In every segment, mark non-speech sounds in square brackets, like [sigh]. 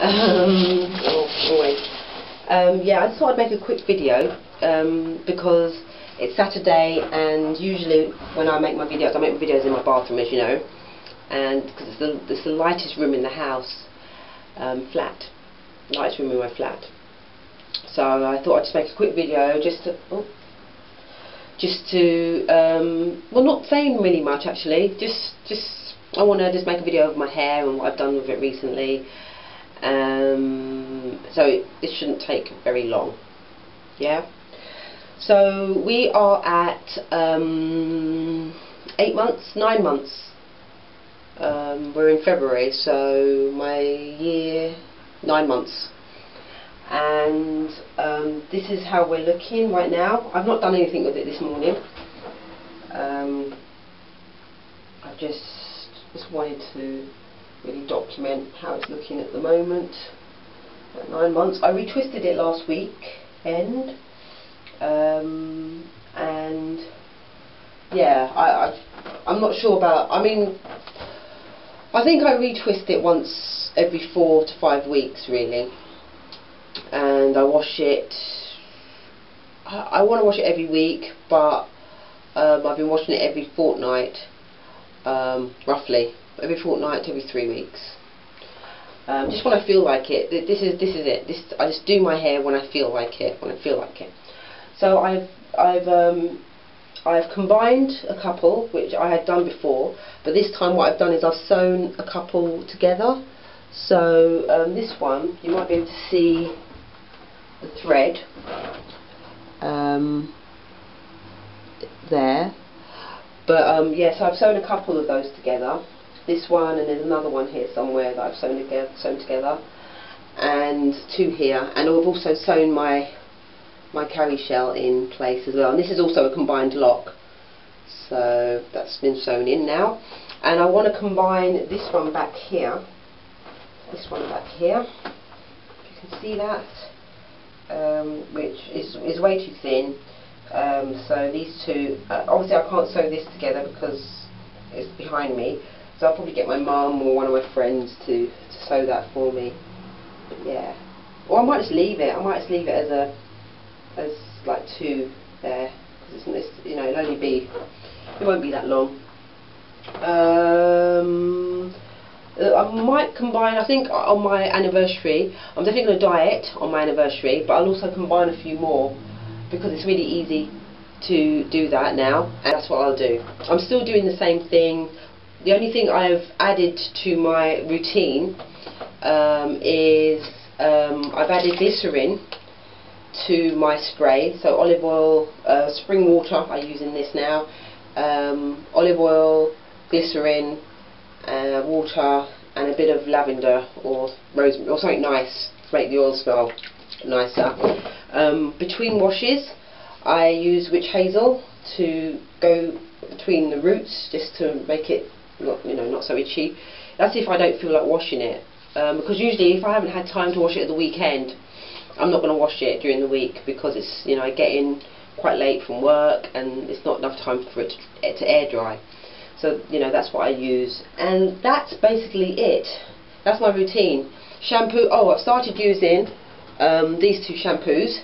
[laughs] Oh, anyway, um, yeah, I just thought I'd make a quick video um, because it's Saturday and usually when I make my videos, I make my videos in my bathroom as you know and because it's the, it's the lightest room in the house, um, flat, lightest room in my flat. So I thought I'd just make a quick video just to, oh, just to, um, well not saying really much actually, just, just, I want to just make a video of my hair and what I've done with it recently. Um, so this shouldn't take very long. Yeah. So we are at um, eight months, nine months. Um, we're in February, so my year, nine months. And um, this is how we're looking right now. I've not done anything with it this morning. Um, I just just wanted to really document how it's looking at the moment. At nine months. I retwisted it last week end. Um, and yeah I, I I'm not sure about I mean I think I retwist it once every four to five weeks really. And I wash it I, I want to wash it every week but um, I've been washing it every fortnight um, roughly every fortnight, every three weeks. Um, just when I feel like it. This is this is it. This I just do my hair when I feel like it. When I feel like it. So I've I've um, I've combined a couple which I had done before, but this time what I've done is I've sewn a couple together. So um, this one you might be able to see the thread um, there. But um, yes, yeah, so I've sewn a couple of those together this one and there's another one here somewhere that I've sewn together, sewn together and two here. And I've also sewn my my cowrie shell in place as well. And this is also a combined lock. So that's been sewn in now. And I want to combine this one back here. This one back here. If you can see that um, which is, is way too thin. Um, so these two uh, obviously I can't sew this together because it's behind me so I'll probably get my mum or one of my friends to, to sew that for me. Yeah. Or I might just leave it. I might just leave it as a, as like two there. Because it's, it's, you know, it'll only be, it won't be that long. Um, uh, I might combine, I think on my anniversary, I'm definitely going to dye it on my anniversary, but I'll also combine a few more because it's really easy to do that now and that's what I'll do. I'm still doing the same thing the only thing I've added to my routine um, is um, I've added glycerin to my spray so olive oil, uh, spring water I use in this now um, olive oil, glycerin, uh, water and a bit of lavender or rosemary or something nice to make the oil smell nicer. Um, between washes I use witch hazel to go between the roots just to make it not, you know, not so itchy. That's if I don't feel like washing it. Um, because usually if I haven't had time to wash it at the weekend, I'm not going to wash it during the week because it's, you know, I get in quite late from work and it's not enough time for it to, to air dry. So, you know, that's what I use. And that's basically it. That's my routine. Shampoo, oh, I've started using um, these two shampoos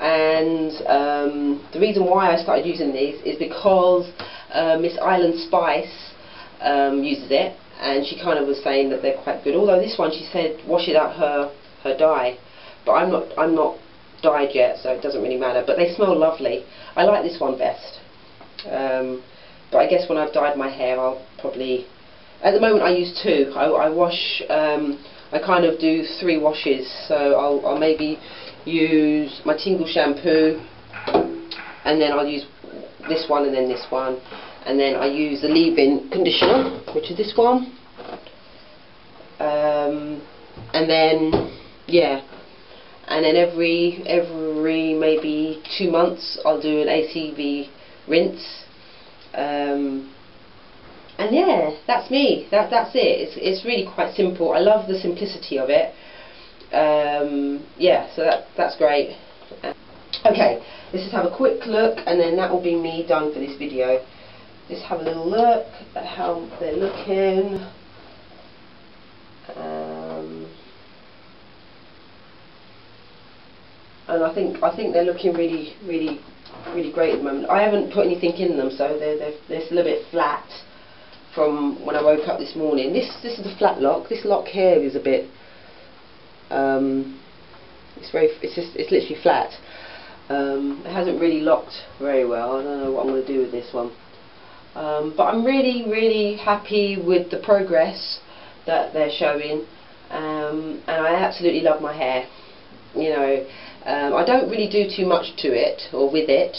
and um, the reason why I started using these is because uh, Miss Island Spice um, uses it. And she kind of was saying that they're quite good. Although this one she said wash it out her her dye. But I'm not I'm not dyed yet so it doesn't really matter. But they smell lovely. I like this one best. Um, but I guess when I've dyed my hair I'll probably at the moment I use two. I, I wash um, I kind of do three washes. So I'll, I'll maybe use my Tingle shampoo and then I'll use this one and then this one and then I use the leave-in conditioner which is this one. Um, and then yeah. And then every every maybe two months I'll do an ACV rinse. Um, and yeah that's me. That that's it. It's, it's really quite simple. I love the simplicity of it. Um, yeah so that that's great. Okay let's just have a quick look and then that will be me done for this video just have a little look at how they're looking. Um, and I think I think they're looking really really really great at the moment. I haven't put anything in them, so they're they're, they're still a bit flat from when I woke up this morning. This this is the flat lock. This lock here is a bit. Um, it's very. It's just. It's literally flat. Um, it hasn't really locked very well. I don't know what I'm going to do with this one. Um, but I'm really, really happy with the progress that they're showing. Um, and I absolutely love my hair. You know, um, I don't really do too much to it or with it.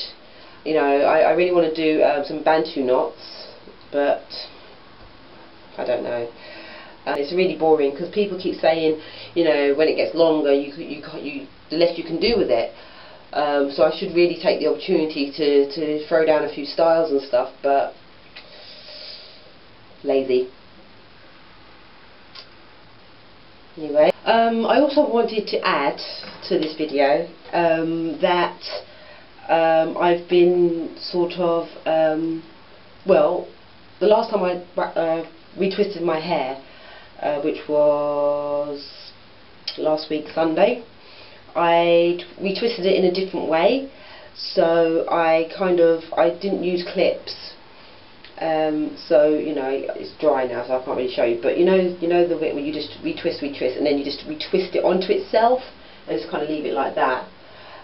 You know, I, I really want to do um, some bantu knots, but I don't know. And it's really boring because people keep saying, you know, when it gets longer, you you you the less you can do with it. Um, so I should really take the opportunity to to throw down a few styles and stuff, but lazy. Anyway, um, I also wanted to add to this video um, that um, I've been sort of, um, well, the last time I uh, retwisted my hair, uh, which was last week Sunday, I retwisted it in a different way. So I kind of, I didn't use clips. Um, so you know it's dry now, so I can't really show you. But you know, you know the bit where you just retwist, retwist, and then you just retwist it onto itself, and just kind of leave it like that.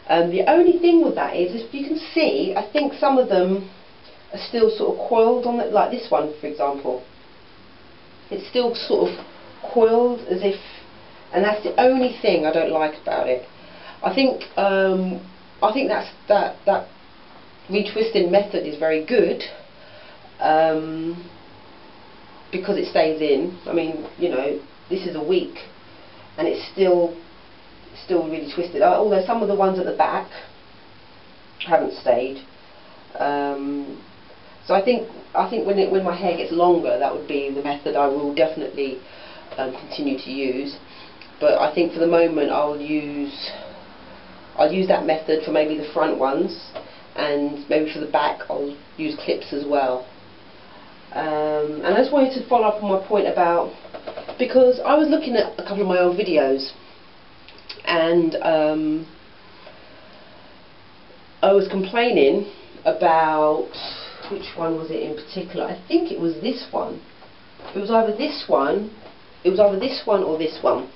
Um, the only thing with that is, if you can see, I think some of them are still sort of coiled on it, like this one, for example it's still sort of coiled as if and that's the only thing I don't like about it I think um, I think that's that that retwisting method is very good um, because it stays in I mean you know this is a week and it's still still really twisted uh, although some of the ones at the back haven't stayed um, so I think I think when it, when my hair gets longer, that would be the method I will definitely um, continue to use. But I think for the moment, I'll use I'll use that method for maybe the front ones, and maybe for the back, I'll use clips as well. Um, and I just wanted to follow up on my point about because I was looking at a couple of my old videos, and um, I was complaining about which one was it in particular? I think it was this one. It was either this one, it was either this one or this one.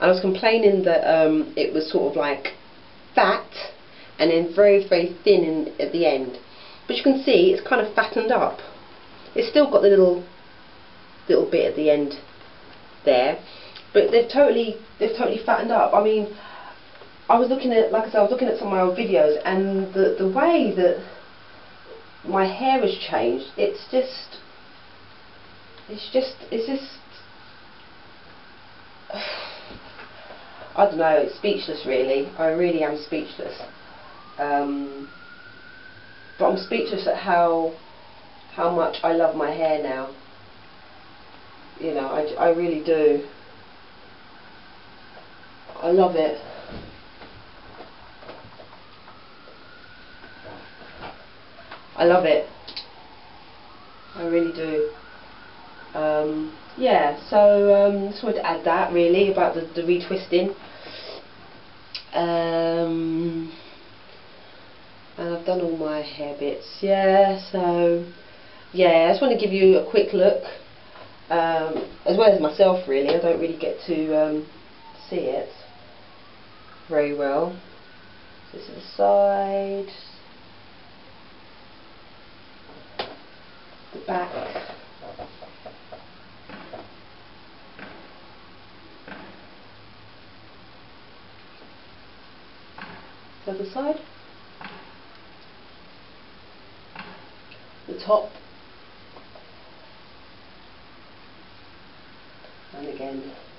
I was complaining that um, it was sort of like fat and then very, very thin in, at the end. But you can see it's kind of fattened up. It's still got the little little bit at the end there, but they've totally they've totally fattened up. I mean, I was looking at like I said, I was looking at some of my old videos, and the the way that my hair has changed. It's just, it's just, it's just, [sighs] I don't know, it's speechless really. I really am speechless. Um, but I'm speechless at how, how much I love my hair now. You know, I, I really do. I love it. I love it. I really do. Um, yeah, so um, just wanted to add that really about the, the retwisting. Um, and I've done all my hair bits. Yeah, so yeah, I just want to give you a quick look, um, as well as myself really. I don't really get to um, see it very well. This is the side. the back. The other side. The top. And again